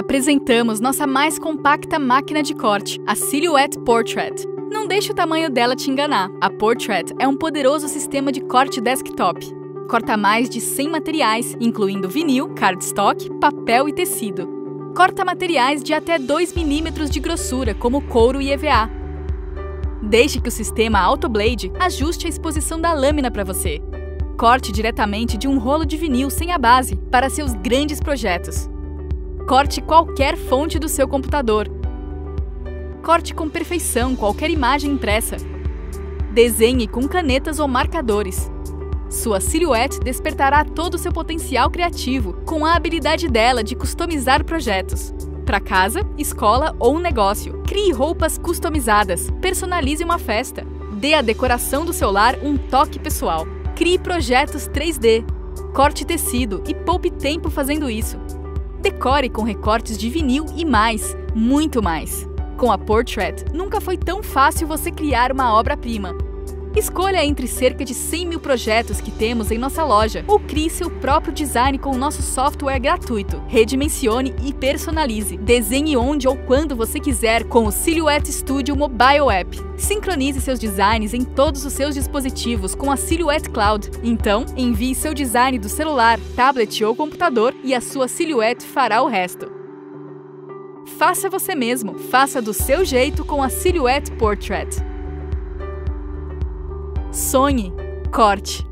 Apresentamos nossa mais compacta máquina de corte, a Silhouette Portrait. Não deixe o tamanho dela te enganar. A Portrait é um poderoso sistema de corte desktop. Corta mais de 100 materiais, incluindo vinil, cardstock, papel e tecido. Corta materiais de até 2 milímetros de grossura, como couro e EVA. Deixe que o sistema AutoBlade ajuste a exposição da lâmina para você. Corte diretamente de um rolo de vinil sem a base para seus grandes projetos. Corte qualquer fonte do seu computador. Corte com perfeição qualquer imagem impressa. Desenhe com canetas ou marcadores. Sua silhuete despertará todo o seu potencial criativo com a habilidade dela de customizar projetos. Para casa, escola ou negócio, crie roupas customizadas, personalize uma festa, dê à decoração do seu lar um toque pessoal. Crie projetos 3D, corte tecido e poupe tempo fazendo isso. Decore com recortes de vinil e mais, muito mais. Com a Portrait, nunca foi tão fácil você criar uma obra-prima. Escolha entre cerca de 100 mil projetos que temos em nossa loja ou crie seu próprio design com o nosso software gratuito. Redimensione e personalize. Desenhe onde ou quando você quiser com o Silhouette Studio Mobile App. Sincronize seus designs em todos os seus dispositivos com a Silhouette Cloud. Então, envie seu design do celular, tablet ou computador e a sua silhuete fará o resto. Faça você mesmo, faça do seu jeito com a Silhouette Portrait. Sonhe, corte.